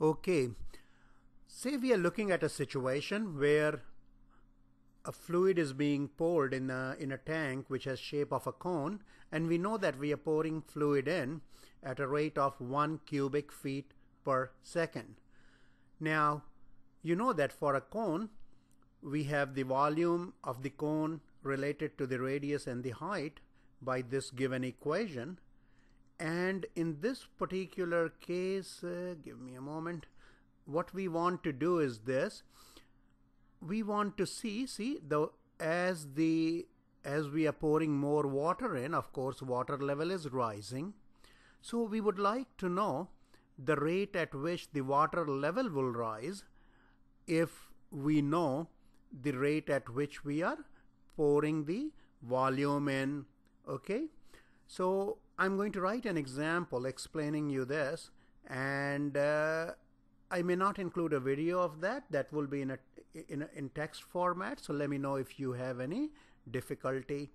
Okay, say we are looking at a situation where a fluid is being poured in a, in a tank which has shape of a cone and we know that we are pouring fluid in at a rate of 1 cubic feet per second. Now you know that for a cone we have the volume of the cone related to the radius and the height by this given equation and in this particular case uh, give me a moment. What we want to do is this. We want to see see the as the as we are pouring more water in of course water level is rising. So we would like to know the rate at which the water level will rise if we know the rate at which we are pouring the volume in okay? So I'm going to write an example explaining you this and uh, I may not include a video of that. That will be in a, in a in text format. So let me know if you have any difficulty